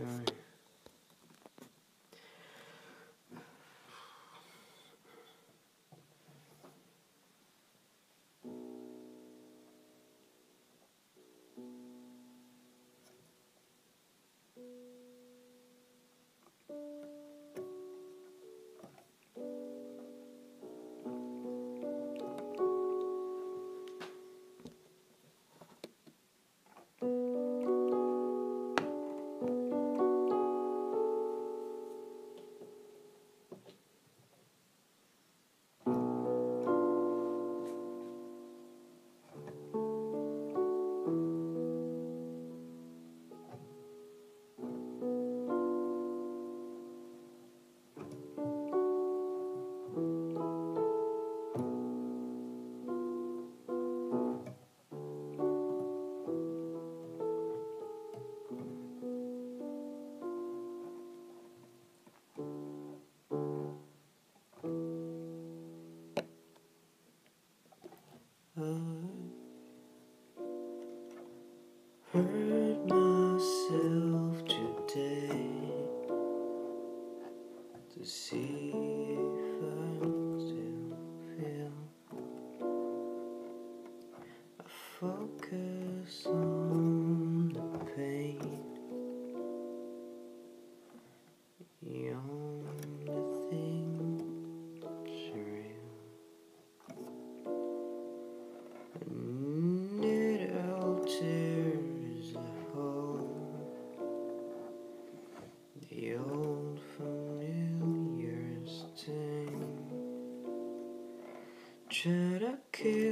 Yeah. Hurt myself today to see if I'm still feel. I felt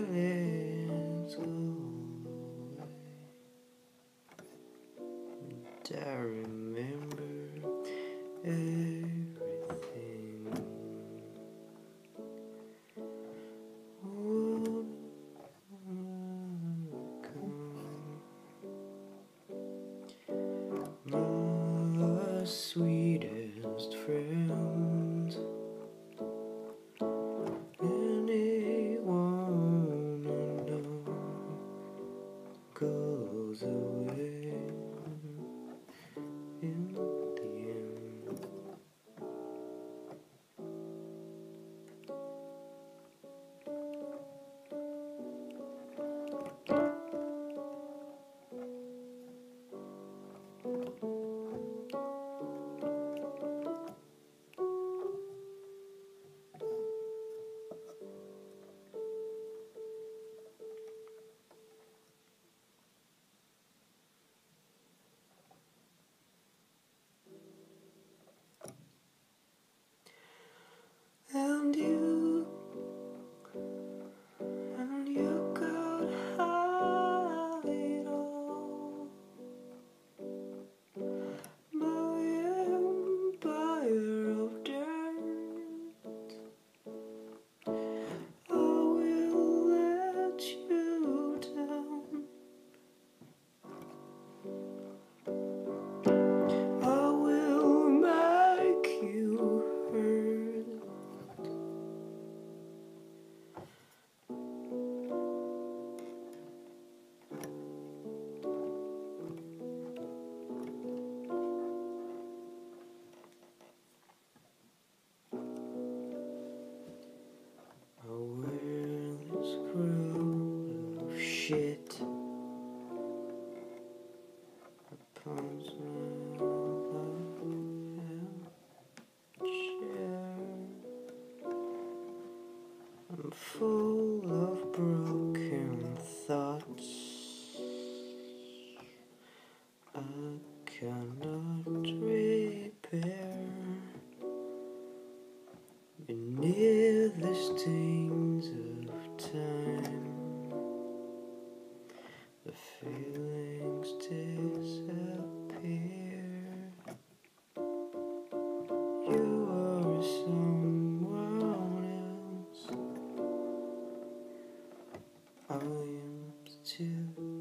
feelings go away. Rosalie. shit. I'm full of broken to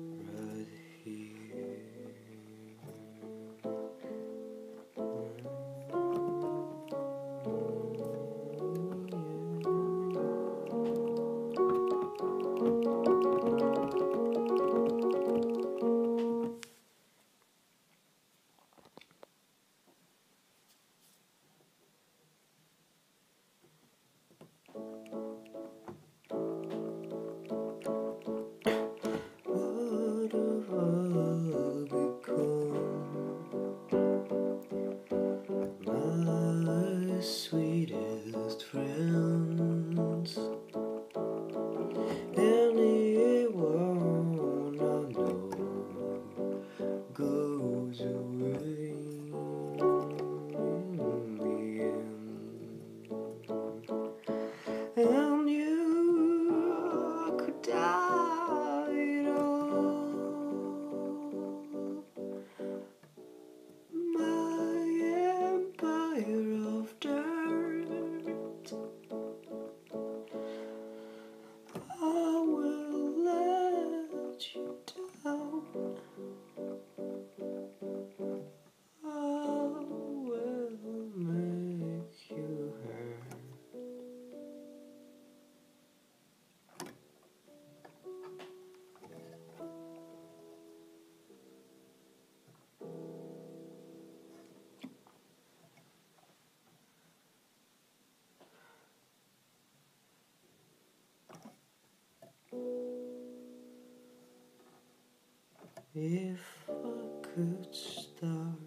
If I could start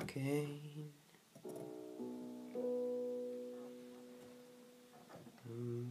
again, a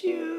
you.